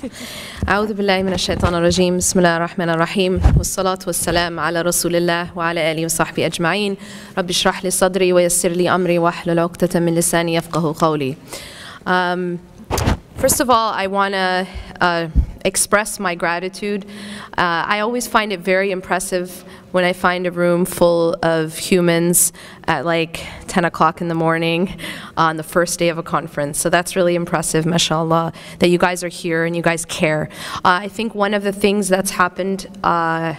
أعوذ بالله من الشيطان الرجيم. بسم الله الرحمن الرحيم. والصلاة والسلام على رسول الله وعلى آله وصحبه أجمعين. رب اشرح لي صدري ويسر لي أمري واحلل عقدة من لساني يفقه قولي. Um, First of all, I want to uh, express my gratitude. Uh, I always find it very impressive when I find a room full of humans at like 10 o'clock in the morning on the first day of a conference. So that's really impressive, mashallah, that you guys are here and you guys care. Uh, I think one of the things that's happened uh,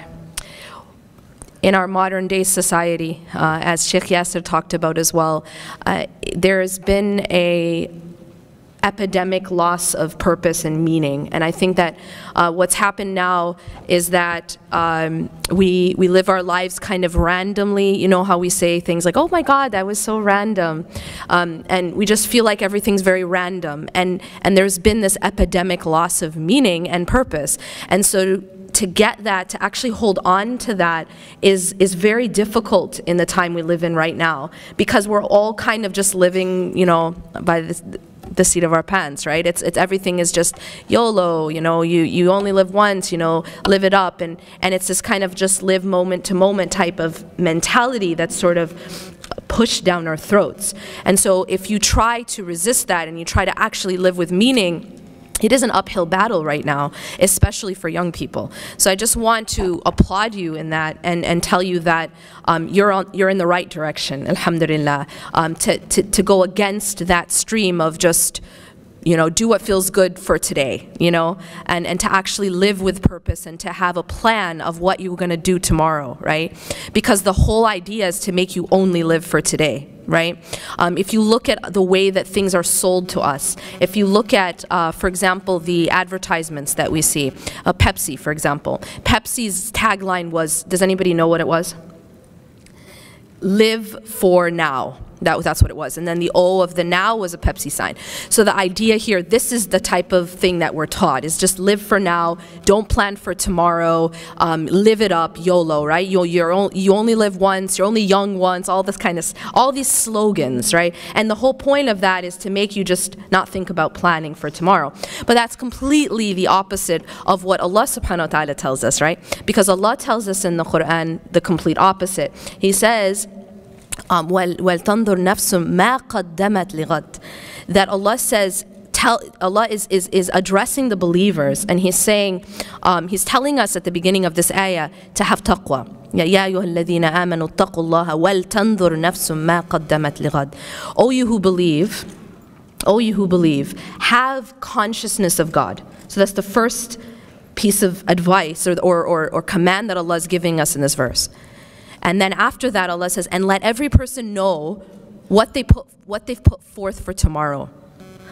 in our modern day society, uh, as Sheikh Yasser talked about as well, uh, there's been a epidemic loss of purpose and meaning. And I think that uh, what's happened now is that um, we, we live our lives kind of randomly. You know how we say things like, oh my God, that was so random. Um, and we just feel like everything's very random. And, and there's been this epidemic loss of meaning and purpose. And so to get that, to actually hold on to that, is, is very difficult in the time we live in right now because we're all kind of just living, you know, by this, the seat of our pants, right? It's, it's everything is just YOLO, you know, you, you only live once, you know, live it up. And, and it's this kind of just live moment to moment type of mentality that's sort of pushed down our throats. And so if you try to resist that and you try to actually live with meaning, it is an uphill battle right now, especially for young people. So I just want to applaud you in that and, and tell you that um, you're, on, you're in the right direction, alhamdulillah, um, to, to, to go against that stream of just you know, do what feels good for today, you know, and, and to actually live with purpose and to have a plan of what you're going to do tomorrow, right? Because the whole idea is to make you only live for today, right? Um, if you look at the way that things are sold to us, if you look at, uh, for example, the advertisements that we see, uh, Pepsi, for example, Pepsi's tagline was, does anybody know what it was? Live for now that, that's what it was. And then the O of the now was a Pepsi sign. So the idea here, this is the type of thing that we're taught, is just live for now, don't plan for tomorrow, um, live it up, YOLO, right? You, you're only, you only live once, you're only young once, all this kind of, all these slogans, right? And the whole point of that is to make you just not think about planning for tomorrow. But that's completely the opposite of what Allah subhanahu wa ta'ala tells us, right? Because Allah tells us in the Quran the complete opposite. He says, um, وَلْتَنْظُرْ نَفْسٌ مَا قَدَّمَتْ لِغَدْ That Allah says, tell, Allah is, is, is addressing the believers and He's saying, um, He's telling us at the beginning of this ayah to have taqwa. يا أيها الذين آمنوا اتقوا الله ولتنظر نفس ما قدمت لغد. O you who believe, O you who believe, have consciousness of God. So that's the first piece of advice or, or, or, or command that Allah is giving us in this verse. And then after that, Allah says, and let every person know what, they put, what they've put forth for tomorrow.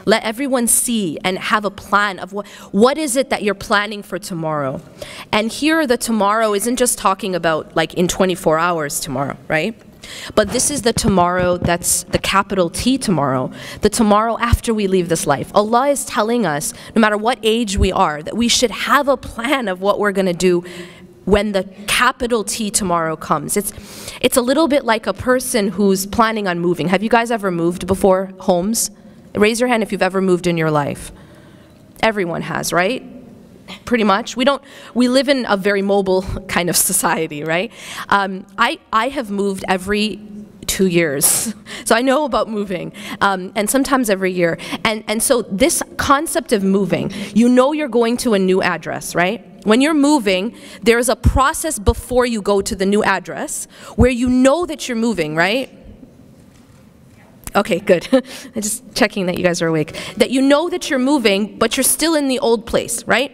Let everyone see and have a plan of what, what is it that you're planning for tomorrow. And here, the tomorrow isn't just talking about like in 24 hours tomorrow, right? But this is the tomorrow that's the capital T tomorrow, the tomorrow after we leave this life. Allah is telling us, no matter what age we are, that we should have a plan of what we're going to do when the capital T tomorrow comes. It's, it's a little bit like a person who's planning on moving. Have you guys ever moved before homes? Raise your hand if you've ever moved in your life. Everyone has, right? Pretty much. We don't. We live in a very mobile kind of society, right? Um, I I have moved every two years. So I know about moving, um, and sometimes every year. And, and so this concept of moving, you know you're going to a new address, right? When you're moving, there's a process before you go to the new address where you know that you're moving, right? Okay, good. I'm just checking that you guys are awake. That you know that you're moving, but you're still in the old place, right?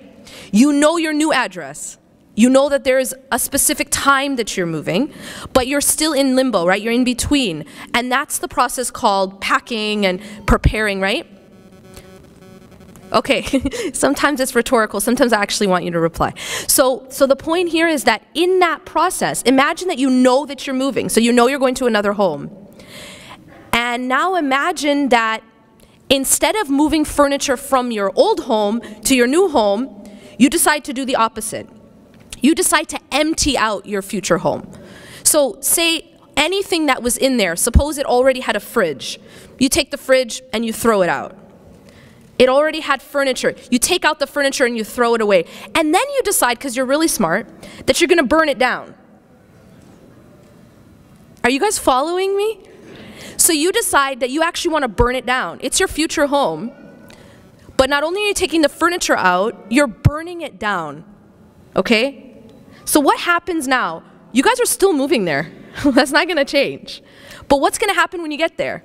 You know your new address. You know that there's a specific time that you're moving, but you're still in limbo, right? You're in between. And that's the process called packing and preparing, right? Okay, sometimes it's rhetorical, sometimes I actually want you to reply. So, so the point here is that in that process, imagine that you know that you're moving, so you know you're going to another home. And now imagine that instead of moving furniture from your old home to your new home, you decide to do the opposite. You decide to empty out your future home. So say anything that was in there, suppose it already had a fridge. You take the fridge and you throw it out. It already had furniture. You take out the furniture and you throw it away. And then you decide, because you're really smart, that you're going to burn it down. Are you guys following me? So you decide that you actually want to burn it down. It's your future home. But not only are you taking the furniture out, you're burning it down. Okay? So what happens now? You guys are still moving there. That's not going to change. But what's going to happen when you get there?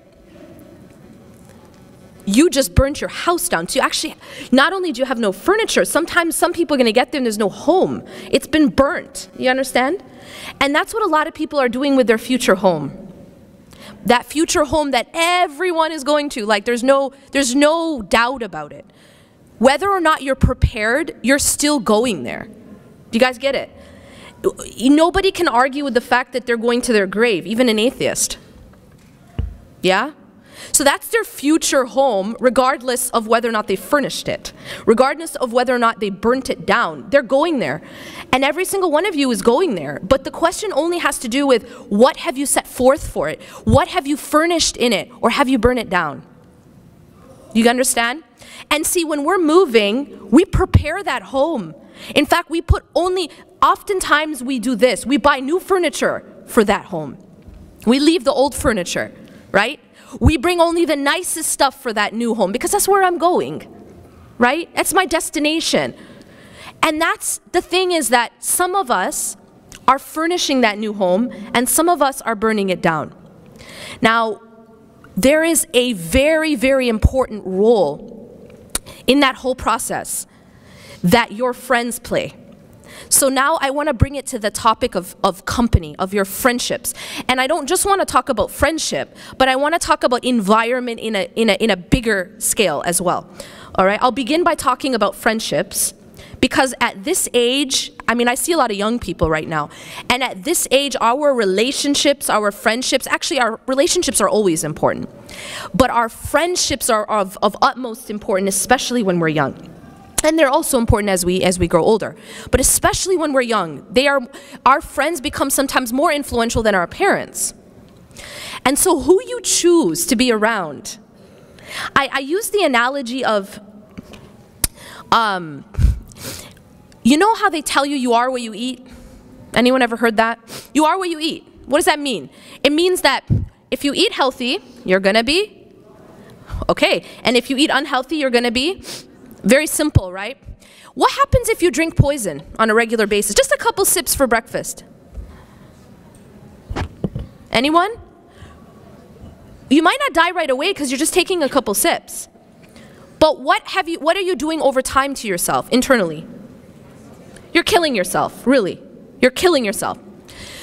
You just burnt your house down. So you actually, not only do you have no furniture, sometimes some people are going to get there and there's no home. It's been burnt. You understand? And that's what a lot of people are doing with their future home that future home that everyone is going to like there's no there's no doubt about it whether or not you're prepared you're still going there do you guys get it nobody can argue with the fact that they're going to their grave even an atheist yeah so that's their future home, regardless of whether or not they furnished it, regardless of whether or not they burnt it down. They're going there. And every single one of you is going there. But the question only has to do with what have you set forth for it? What have you furnished in it? Or have you burned it down? You understand? And see, when we're moving, we prepare that home. In fact, we put only, oftentimes we do this. We buy new furniture for that home. We leave the old furniture, right? We bring only the nicest stuff for that new home because that's where I'm going, right? That's my destination. And that's the thing is that some of us are furnishing that new home and some of us are burning it down. Now, there is a very, very important role in that whole process that your friends play. So now I want to bring it to the topic of, of company, of your friendships. And I don't just want to talk about friendship, but I want to talk about environment in a, in, a, in a bigger scale as well. All right, I'll begin by talking about friendships because at this age, I mean, I see a lot of young people right now, and at this age, our relationships, our friendships, actually, our relationships are always important, but our friendships are of, of utmost importance, especially when we're young and they're also important as we as we grow older. But especially when we're young they are our friends become sometimes more influential than our parents. And so who you choose to be around i, I use the analogy of um, you know how they tell you you are what you eat? Anyone ever heard that? You are what you eat. What does that mean? It means that if you eat healthy you're gonna be okay. And if you eat unhealthy you're gonna be very simple, right? What happens if you drink poison on a regular basis? Just a couple sips for breakfast. Anyone? You might not die right away because you're just taking a couple sips. But what have you what are you doing over time to yourself internally? You're killing yourself, really. You're killing yourself.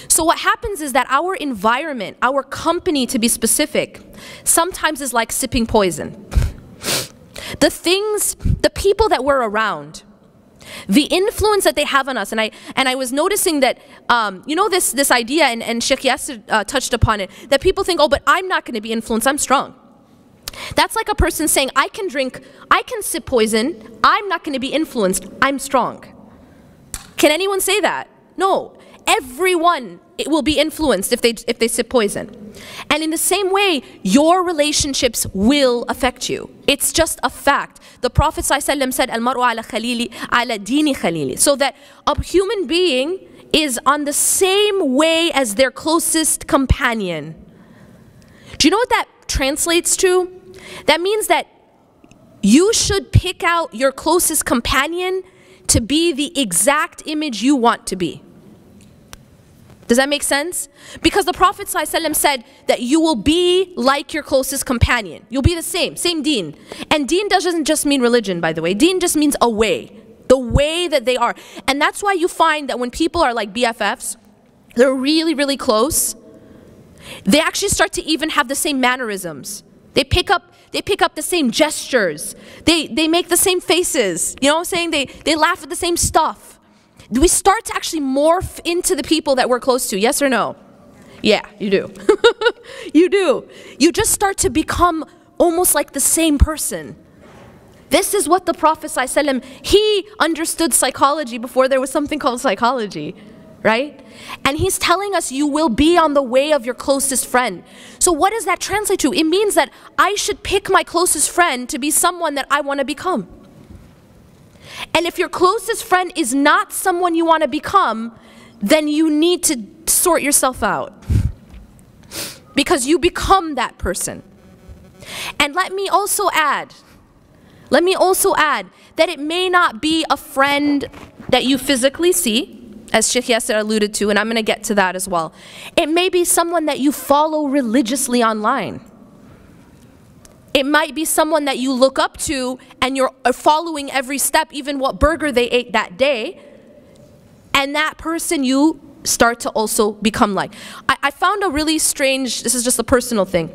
So what happens is that our environment, our company to be specific, sometimes is like sipping poison. The things, the people that we're around, the influence that they have on us. And I, and I was noticing that, um, you know, this, this idea, and, and Sheikh Yasser uh, touched upon it, that people think, oh, but I'm not going to be influenced, I'm strong. That's like a person saying, I can drink, I can sip poison, I'm not going to be influenced, I'm strong. Can anyone say that? No. Everyone it will be influenced if they, if they sip poison. And in the same way, your relationships will affect you. It's just a fact. The Prophet ﷺ said, Al-mar'u ala khalili, ala dini khalili. So that a human being is on the same way as their closest companion. Do you know what that translates to? That means that you should pick out your closest companion to be the exact image you want to be. Does that make sense? Because the Prophet ﷺ said that you will be like your closest companion. You'll be the same, same deen. And deen doesn't just mean religion, by the way. Deen just means a way, the way that they are. And that's why you find that when people are like BFFs, they're really, really close, they actually start to even have the same mannerisms. They pick up they pick up the same gestures. They they make the same faces. You know what I'm saying? They they laugh at the same stuff we start to actually morph into the people that we're close to? Yes or no? Yeah, you do. you do. You just start to become almost like the same person. This is what the Prophet ﷺ, he understood psychology before there was something called psychology. right? And he's telling us you will be on the way of your closest friend. So, what does that translate to? It means that I should pick my closest friend to be someone that I want to become. And if your closest friend is not someone you want to become, then you need to sort yourself out because you become that person. And let me also add, let me also add that it may not be a friend that you physically see, as Sheikh Yasser alluded to, and I'm going to get to that as well. It may be someone that you follow religiously online. It might be someone that you look up to and you're following every step, even what burger they ate that day. And that person you start to also become like. I, I found a really strange, this is just a personal thing.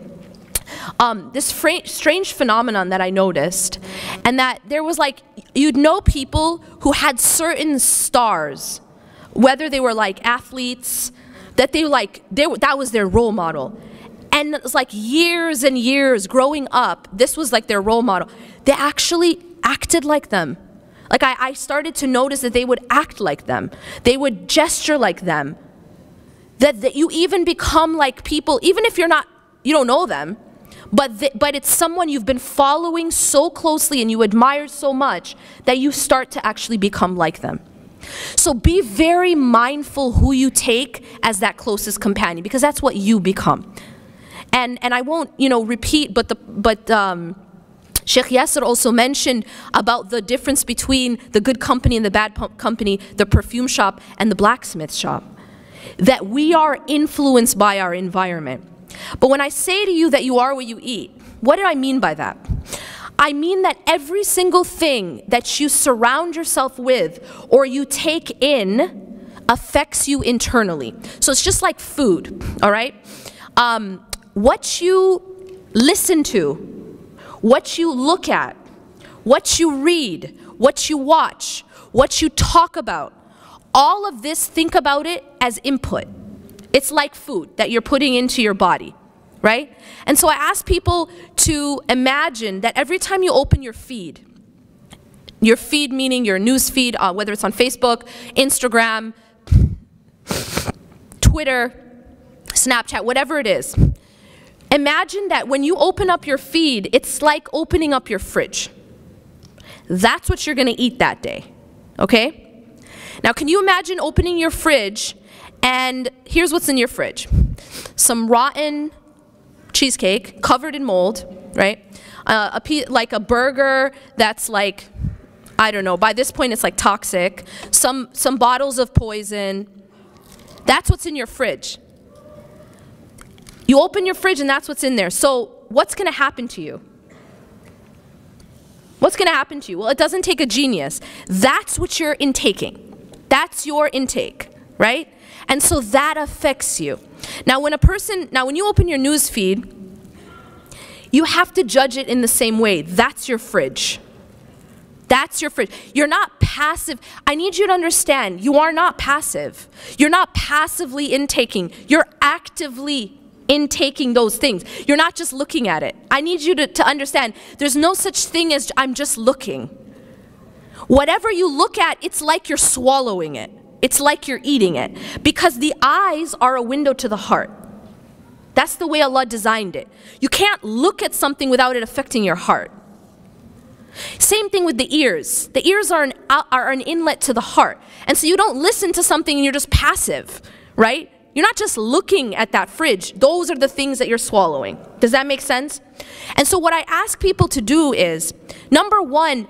Um, this strange phenomenon that I noticed, and that there was like, you'd know people who had certain stars, whether they were like athletes, that they like, they, that was their role model. And it's like years and years growing up, this was like their role model. They actually acted like them. Like I, I started to notice that they would act like them. They would gesture like them. That, that you even become like people, even if you're not, you don't know them, but, the, but it's someone you've been following so closely and you admire so much that you start to actually become like them. So be very mindful who you take as that closest companion because that's what you become. And, and I won't, you know, repeat, but, the, but um, Sheikh Yasser also mentioned about the difference between the good company and the bad company, the perfume shop and the blacksmith shop. That we are influenced by our environment. But when I say to you that you are what you eat, what do I mean by that? I mean that every single thing that you surround yourself with or you take in affects you internally. So it's just like food, all right? Um, what you listen to, what you look at, what you read, what you watch, what you talk about, all of this, think about it as input. It's like food that you're putting into your body, right? And so I ask people to imagine that every time you open your feed, your feed meaning your news feed, uh, whether it's on Facebook, Instagram, Twitter, Snapchat, whatever it is, imagine that when you open up your feed, it's like opening up your fridge. That's what you're going to eat that day, okay? Now, can you imagine opening your fridge and here's what's in your fridge some rotten cheesecake covered in mold, right? Uh, a like a burger that's like, I don't know, by this point it's like toxic. Some, some bottles of poison. That's what's in your fridge. You open your fridge and that's what's in there. So, what's going to happen to you? What's going to happen to you? Well, it doesn't take a genius. That's what you're intaking. That's your intake, right? And so that affects you. Now, when a person, now when you open your news feed, you have to judge it in the same way. That's your fridge. That's your fridge. You're not passive. I need you to understand, you are not passive. You're not passively intaking. You're actively intaking those things. You're not just looking at it. I need you to, to understand there's no such thing as I'm just looking. Whatever you look at, it's like you're swallowing it. It's like you're eating it because the eyes are a window to the heart. That's the way Allah designed it. You can't look at something without it affecting your heart. Same thing with the ears. The ears are an, are an inlet to the heart. And so you don't listen to something and you're just passive, right? You're not just looking at that fridge. Those are the things that you're swallowing. Does that make sense? And so what I ask people to do is, number one,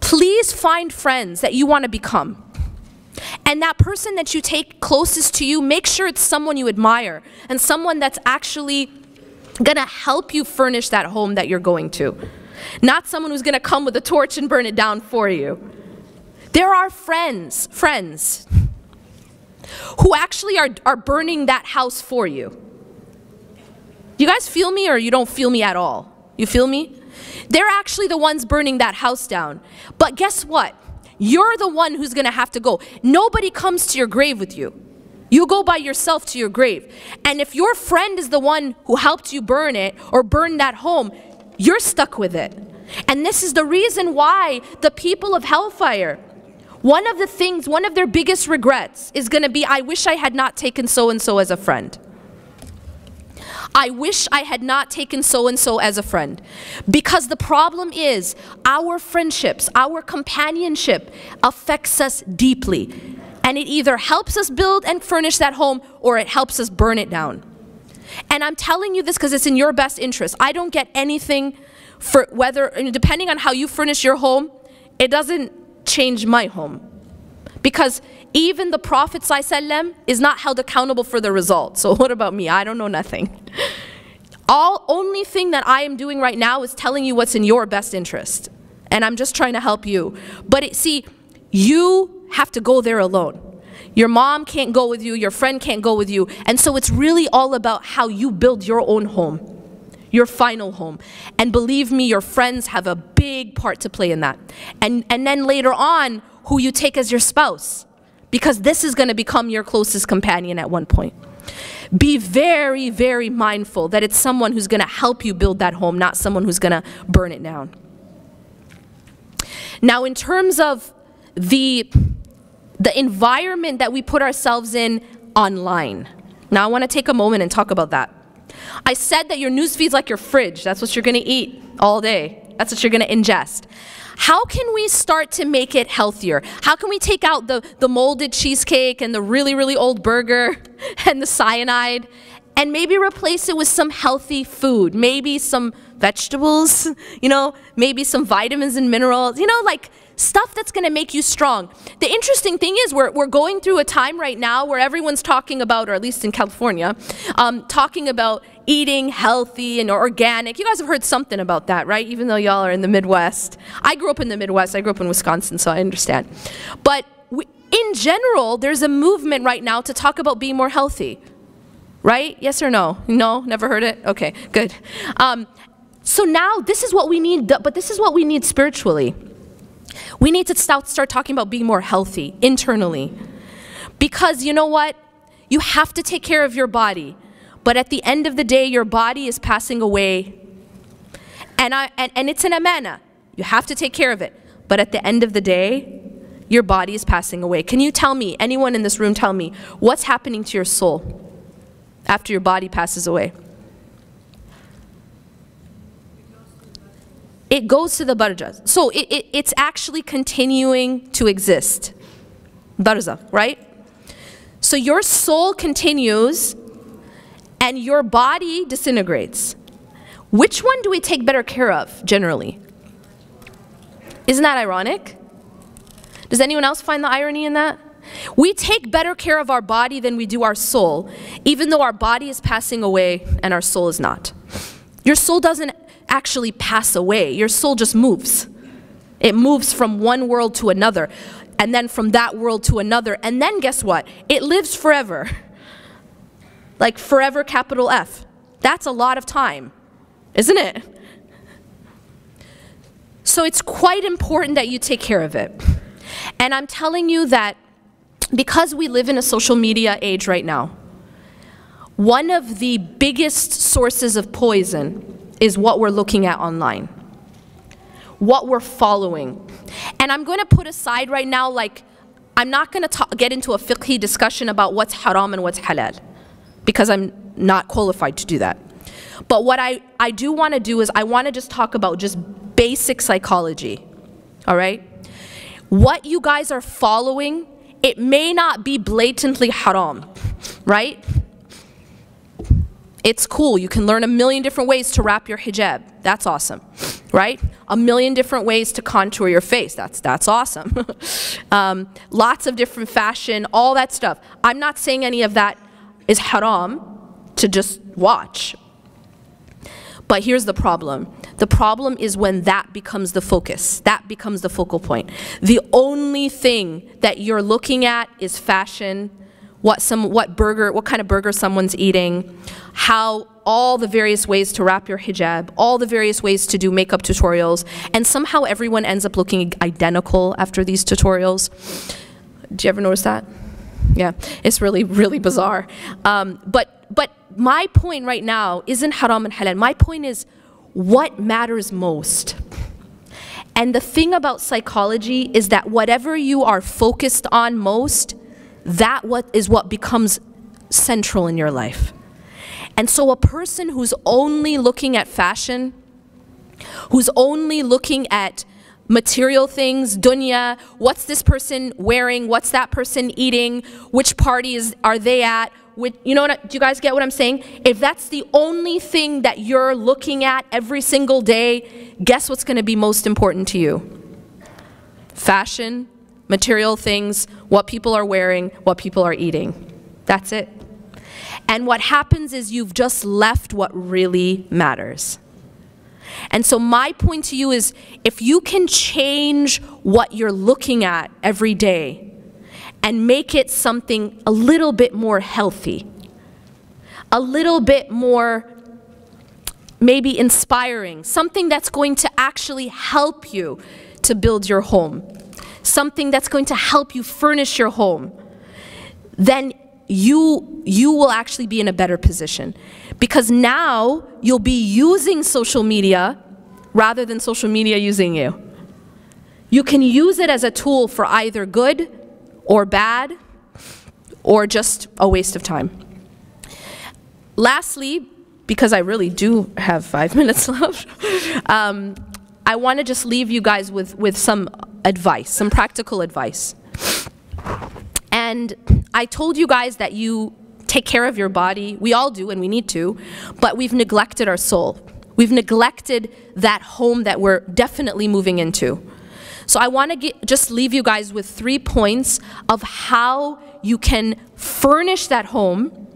please find friends that you want to become. And that person that you take closest to you, make sure it's someone you admire and someone that's actually going to help you furnish that home that you're going to. Not someone who's going to come with a torch and burn it down for you. There are friends, friends, who actually are, are burning that house for you. You guys feel me or you don't feel me at all? You feel me? They're actually the ones burning that house down. But guess what? You're the one who's going to have to go. Nobody comes to your grave with you. You go by yourself to your grave. And if your friend is the one who helped you burn it or burn that home, you're stuck with it. And this is the reason why the people of hellfire one of the things, one of their biggest regrets is going to be, I wish I had not taken so and so as a friend. I wish I had not taken so and so as a friend. Because the problem is, our friendships, our companionship affects us deeply. And it either helps us build and furnish that home or it helps us burn it down. And I'm telling you this because it's in your best interest. I don't get anything for whether, depending on how you furnish your home, it doesn't change my home. Because even the Prophet is not held accountable for the result. So what about me? I don't know nothing. All only thing that I am doing right now is telling you what's in your best interest. And I'm just trying to help you. But it, see, you have to go there alone. Your mom can't go with you, your friend can't go with you. And so it's really all about how you build your own home your final home. And believe me, your friends have a big part to play in that. And, and then later on, who you take as your spouse, because this is going to become your closest companion at one point. Be very, very mindful that it's someone who's going to help you build that home, not someone who's going to burn it down. Now, in terms of the, the environment that we put ourselves in online, now I want to take a moment and talk about that. I said that your news feed's like your fridge. That's what you're going to eat all day. That's what you're going to ingest. How can we start to make it healthier? How can we take out the, the molded cheesecake and the really, really old burger and the cyanide and maybe replace it with some healthy food? Maybe some vegetables, you know, maybe some vitamins and minerals, you know, like stuff that's going to make you strong. The interesting thing is we're, we're going through a time right now where everyone's talking about, or at least in California, um, talking about eating healthy and organic. You guys have heard something about that, right? Even though y'all are in the Midwest. I grew up in the Midwest. I grew up in Wisconsin, so I understand. But we, in general, there's a movement right now to talk about being more healthy. Right? Yes or no? No? Never heard it? Okay, good. Um, so now this is what we need, but this is what we need spiritually. We need to start, start talking about being more healthy internally. Because you know what? You have to take care of your body. But at the end of the day, your body is passing away. And, I, and, and it's an amana. You have to take care of it. But at the end of the day, your body is passing away. Can you tell me, anyone in this room tell me, what's happening to your soul after your body passes away? It goes to the barzakh. So it, it, it's actually continuing to exist. Barzakh, right? So your soul continues and your body disintegrates. Which one do we take better care of generally? Isn't that ironic? Does anyone else find the irony in that? We take better care of our body than we do our soul, even though our body is passing away and our soul is not. Your soul doesn't actually pass away, your soul just moves. It moves from one world to another, and then from that world to another, and then guess what? It lives forever. Like forever capital F. That's a lot of time, isn't it? So it's quite important that you take care of it. And I'm telling you that because we live in a social media age right now, one of the biggest sources of poison is what we're looking at online, what we're following. And I'm going to put aside right now, like, I'm not going to get into a fiqhi discussion about what's haram and what's halal because I'm not qualified to do that. But what I, I do want to do is I want to just talk about just basic psychology, all right? What you guys are following, it may not be blatantly haram, right? It's cool. You can learn a million different ways to wrap your hijab. That's awesome, right? A million different ways to contour your face. That's, that's awesome. um, lots of different fashion, all that stuff. I'm not saying any of that is haram to just watch. But here's the problem. The problem is when that becomes the focus. That becomes the focal point. The only thing that you're looking at is fashion, what some what burger, what kind of burger someone's eating, how all the various ways to wrap your hijab, all the various ways to do makeup tutorials, and somehow everyone ends up looking identical after these tutorials. Do you ever notice that? Yeah, it's really, really bizarre. Um, but, but my point right now isn't haram and halal. My point is what matters most. And the thing about psychology is that whatever you are focused on most, that what is what becomes central in your life. And so a person who's only looking at fashion, who's only looking at material things, dunya, what's this person wearing, what's that person eating, which parties are they at, which, you know what, do you guys get what I'm saying? If that's the only thing that you're looking at every single day, guess what's going to be most important to you? Fashion, material things, what people are wearing, what people are eating. That's it. And what happens is you've just left what really matters. And so, my point to you is if you can change what you're looking at every day and make it something a little bit more healthy, a little bit more maybe inspiring, something that's going to actually help you to build your home, something that's going to help you furnish your home, then you, you will actually be in a better position. Because now you'll be using social media rather than social media using you. You can use it as a tool for either good or bad or just a waste of time. Lastly, because I really do have five minutes left, um, I want to just leave you guys with, with some advice, some practical advice. And I told you guys that you take care of your body. We all do, and we need to, but we've neglected our soul. We've neglected that home that we're definitely moving into. So I want to just leave you guys with three points of how you can furnish that home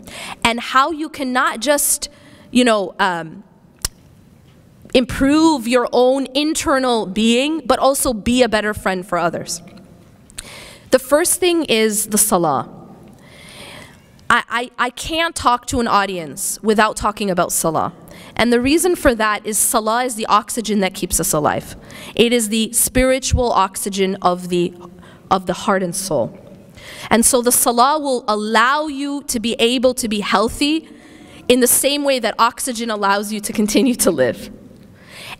and how you can not just, you know, um, improve your own internal being, but also be a better friend for others. The first thing is the salah. I, I, I can't talk to an audience without talking about salah. And the reason for that is salah is the oxygen that keeps us alive. It is the spiritual oxygen of the, of the heart and soul. And so the salah will allow you to be able to be healthy in the same way that oxygen allows you to continue to live.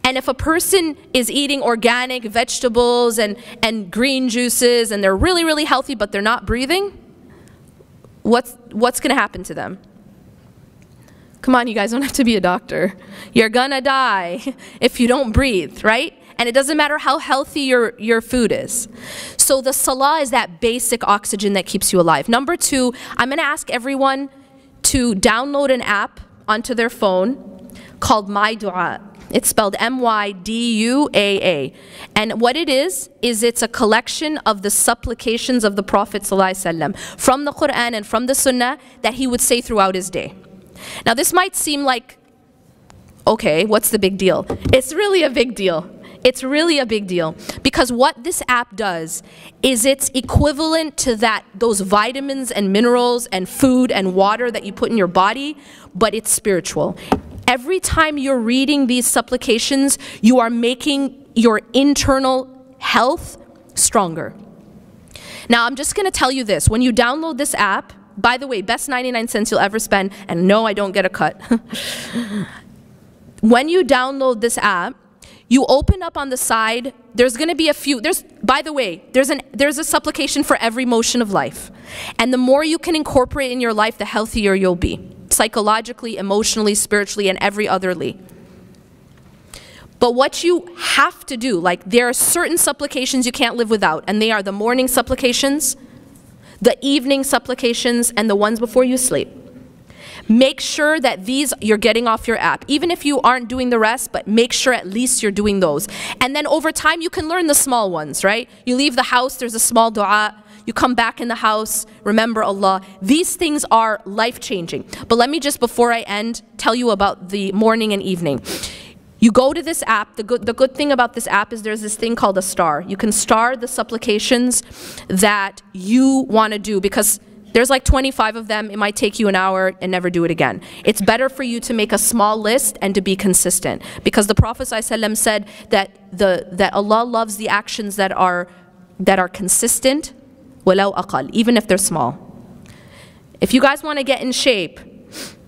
And if a person is eating organic vegetables and, and green juices and they're really, really healthy but they're not breathing, what's, what's going to happen to them? Come on, you guys don't have to be a doctor. You're gonna die if you don't breathe, right? And it doesn't matter how healthy your, your food is. So the salah is that basic oxygen that keeps you alive. Number two, I'm gonna ask everyone to download an app onto their phone called My Dua. It's spelled M-Y-D-U-A-A. And what it is, is it's a collection of the supplications of the Prophet ﷺ from the Quran and from the Sunnah that he would say throughout his day. Now this might seem like, okay, what's the big deal? It's really a big deal. It's really a big deal because what this app does is it's equivalent to that those vitamins and minerals and food and water that you put in your body, but it's spiritual. Every time you're reading these supplications, you are making your internal health stronger. Now, I'm just going to tell you this. When you download this app, by the way, best 99 cents you'll ever spend, and no, I don't get a cut. when you download this app, you open up on the side, there's going to be a few, there's, by the way, there's, an, there's a supplication for every motion of life. And the more you can incorporate in your life, the healthier you'll be psychologically, emotionally, spiritually, and every otherly. But what you have to do, like there are certain supplications you can't live without, and they are the morning supplications, the evening supplications, and the ones before you sleep. Make sure that these you're getting off your app. Even if you aren't doing the rest, but make sure at least you're doing those. And then over time, you can learn the small ones, right? You leave the house, there's a small dua you come back in the house, remember Allah. These things are life changing. But let me just, before I end, tell you about the morning and evening. You go to this app. The good, the good thing about this app is there's this thing called a star. You can star the supplications that you want to do because there's like 25 of them. It might take you an hour and never do it again. It's better for you to make a small list and to be consistent because the Prophet ﷺ said that, the, that Allah loves the actions that are, that are consistent ولو أقل, even if they're small. If you guys want to get in shape,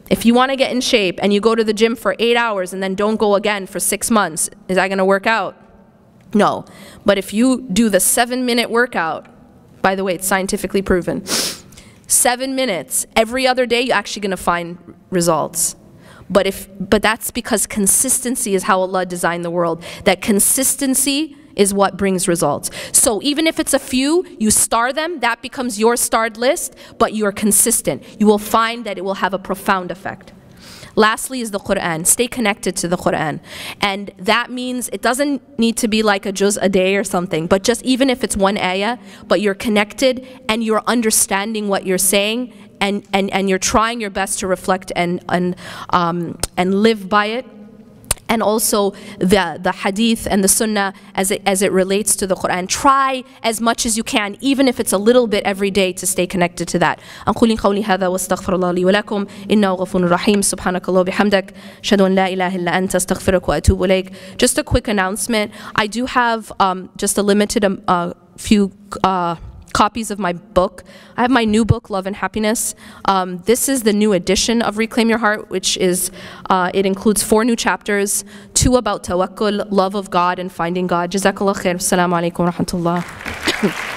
if you want to get in shape and you go to the gym for eight hours and then don't go again for six months, is that going to work out? No. But if you do the seven minute workout, by the way, it's scientifically proven, seven minutes every other day, you're actually going to find results. But if but that's because consistency is how Allah designed the world. That consistency is what brings results. So even if it's a few, you star them, that becomes your starred list, but you're consistent. You will find that it will have a profound effect. Lastly is the Quran. Stay connected to the Quran. And that means it doesn't need to be like a juz a day or something, but just even if it's one ayah, but you're connected and you're understanding what you're saying and, and, and you're trying your best to reflect and, and, um, and live by it and also the, the hadith and the sunnah as it, as it relates to the Quran. Try as much as you can, even if it's a little bit every day, to stay connected to that. أقول قولي هذا واستغفر الله لي ولكم إنه غفور رحيم سبحانك الله وبحمدك أشهد أن لا إله إلا أنت أستغفرك وأتوب إليك. Just a quick announcement. I do have um, just a limited um, uh, few uh, copies of my book. I have my new book, Love and Happiness. Um, this is the new edition of Reclaim Your Heart, which is, uh, it includes four new chapters, two about tawakkul, love of God, and finding God. Jazakallah khair. Assalamu alaikum wa rahmatullah.